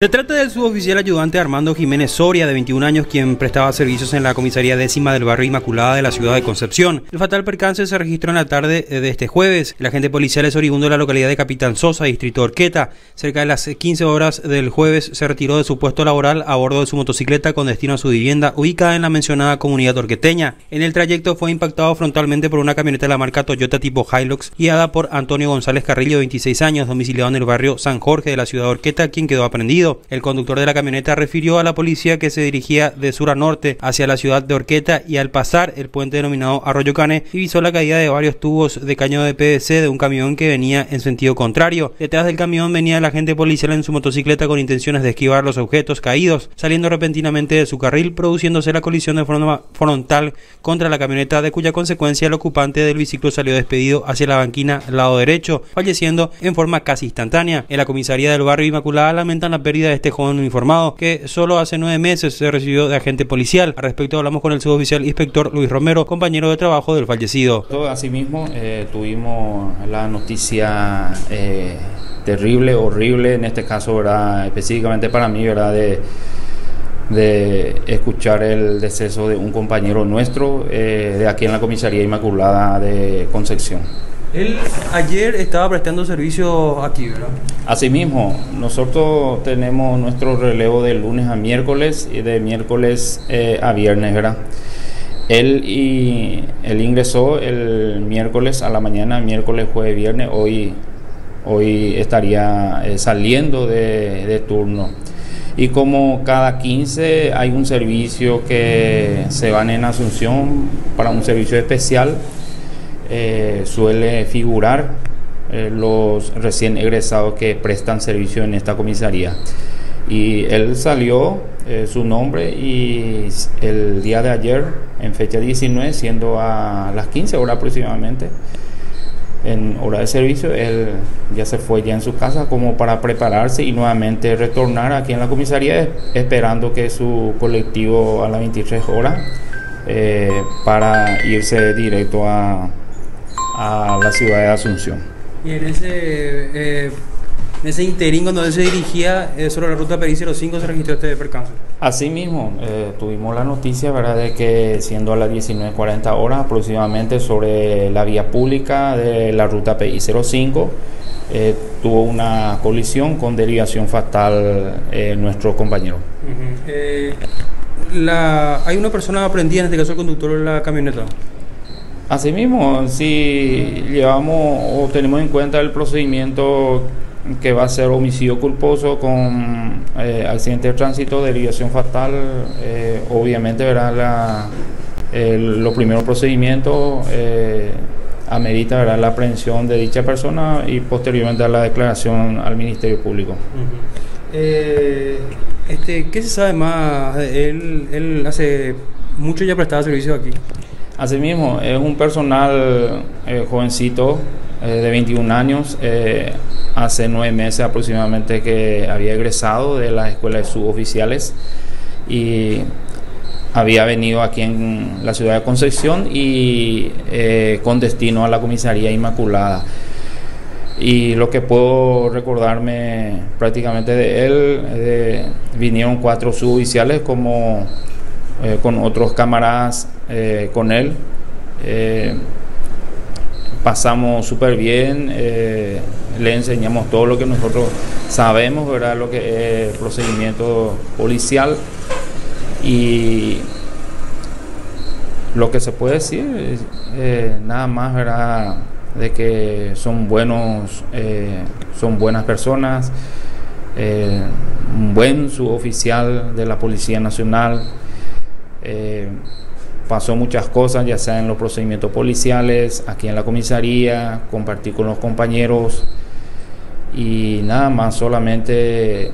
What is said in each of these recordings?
Se trata del suboficial ayudante Armando Jiménez Soria, de 21 años, quien prestaba servicios en la comisaría décima del barrio Inmaculada de la ciudad de Concepción. El fatal percance se registró en la tarde de este jueves. El agente policial es oriundo de la localidad de Capitán Sosa, distrito Orqueta. Cerca de las 15 horas del jueves se retiró de su puesto laboral a bordo de su motocicleta con destino a su vivienda, ubicada en la mencionada comunidad orqueteña. En el trayecto fue impactado frontalmente por una camioneta de la marca Toyota tipo Hilux, guiada por Antonio González Carrillo, de 26 años, domiciliado en el barrio San Jorge de la ciudad de Orqueta, quien quedó aprendido. El conductor de la camioneta refirió a la policía que se dirigía de sur a norte hacia la ciudad de Orqueta y al pasar el puente denominado Arroyo Cane divisó la caída de varios tubos de caño de PVC de un camión que venía en sentido contrario. Detrás del camión venía el agente policial en su motocicleta con intenciones de esquivar los objetos caídos, saliendo repentinamente de su carril, produciéndose la colisión de forma frontal contra la camioneta, de cuya consecuencia el ocupante del biciclo salió despedido hacia la banquina lado derecho, falleciendo en forma casi instantánea. En la comisaría del barrio Inmaculada lamentan la pérdida de este joven uniformado que solo hace nueve meses se recibió de agente policial. Al respecto hablamos con el suboficial inspector Luis Romero, compañero de trabajo del fallecido. Asimismo, eh, tuvimos la noticia eh, terrible, horrible, en este caso, ¿verdad? específicamente para mí, ¿verdad? De, de escuchar el deceso de un compañero nuestro eh, de aquí en la comisaría Inmaculada de Concepción. Él ayer estaba prestando servicio aquí, ¿verdad? Asimismo, nosotros tenemos nuestro relevo de lunes a miércoles y de miércoles eh, a viernes, ¿verdad? Él, y, él ingresó el miércoles a la mañana, miércoles, jueves, viernes. Hoy, hoy estaría eh, saliendo de, de turno. Y como cada 15 hay un servicio que se van en Asunción para un servicio especial, eh, suele figurar eh, los recién egresados que prestan servicio en esta comisaría. Y él salió eh, su nombre y el día de ayer, en fecha 19, siendo a las 15 horas aproximadamente, en hora de servicio, él ya se fue ya en su casa como para prepararse y nuevamente retornar aquí en la comisaría esperando que su colectivo a las 23 horas para irse directo a, a la ciudad de Asunción. Y en ese, eh, en ese interín cuando él se dirigía eh, sobre la ruta Pericia 05 se registró este percance. Así mismo, eh, tuvimos la noticia ¿verdad? de que siendo a las 19.40 horas aproximadamente sobre la vía pública de la ruta PI 05, tuvo una colisión con derivación fatal nuestro compañero. la, hay una persona aprendida, en este caso el conductor de la camioneta. Asimismo, si llevamos o tenemos en cuenta el procedimiento que va a ser homicidio culposo con eh, accidente de tránsito, derivación fatal, eh, obviamente verá la, los primeros procedimientos eh, amerita ¿verdad? la aprehensión de dicha persona y posteriormente la declaración al Ministerio Público. este, ¿Qué se sabe más? Él, él hace mucho ya prestaba servicio aquí. Asimismo, es un personal eh, jovencito eh, de 21 años, eh, hace nueve meses aproximadamente que había egresado de la escuela de suboficiales y había venido aquí en la ciudad de Concepción y con destino a la comisaría Inmaculada. Y lo que puedo recordarme prácticamente de él, vinieron cuatro suboficiales como con otros camaradas eh, con él. Eh, pasamos súper bien, eh, le enseñamos todo lo que nosotros sabemos, ¿verdad? Lo que es procedimiento policial y lo que se puede decir, nada más, ¿verdad? De que son buenos, son buenas personas, un buen suboficial de la Policía Nacional pasó muchas cosas, ya sea en los procedimientos policiales, aquí en la comisaría, compartir con los compañeros y nada más, solamente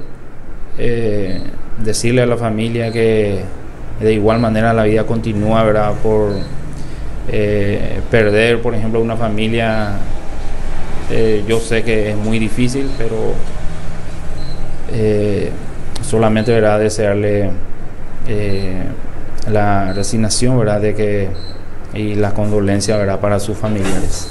eh, decirle a la familia que de igual manera la vida continúa, ¿verdad? Por eh, perder, por ejemplo, una familia, eh, yo sé que es muy difícil, pero solamente, ¿verdad? Desearle la resignación, ¿verdad? De que, y la condolencia, ¿verdad? Para sus familiares.